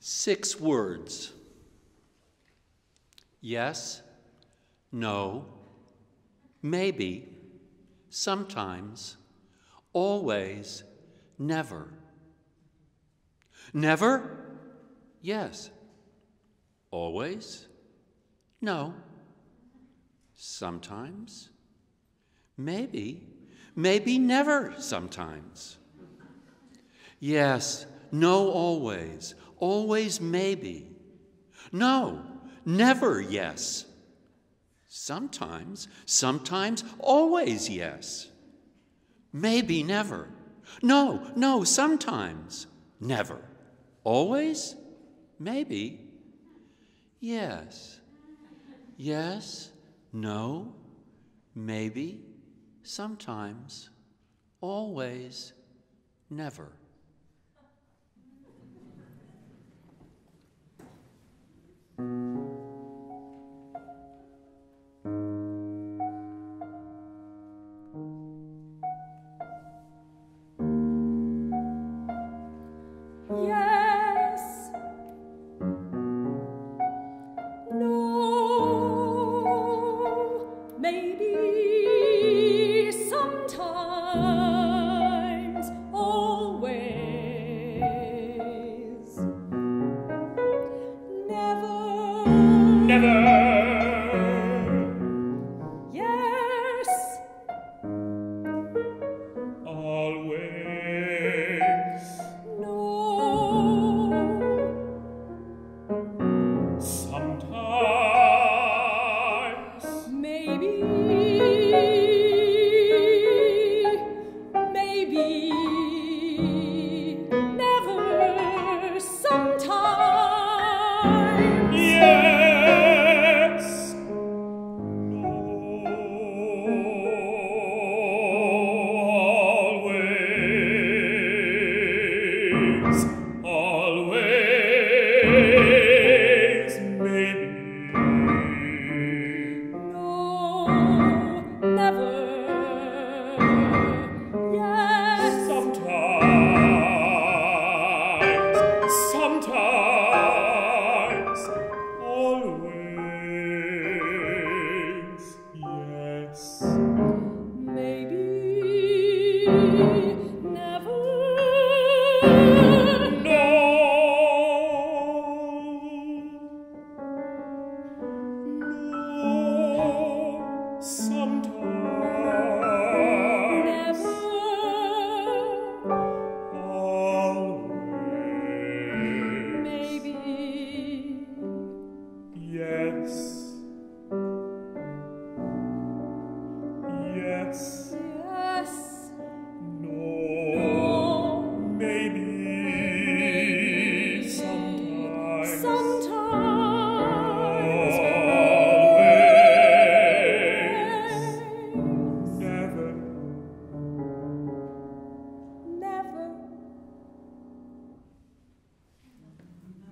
Six words yes, no, maybe, sometimes, always, never. Never? Yes. Always? No. Sometimes? Maybe. Maybe never sometimes. Yes, no, always. Always, maybe. No, never, yes. Sometimes, sometimes, always, yes. Maybe, never. No, no, sometimes, never. Always, maybe, yes. Yes, no, maybe, sometimes, always, never. Never.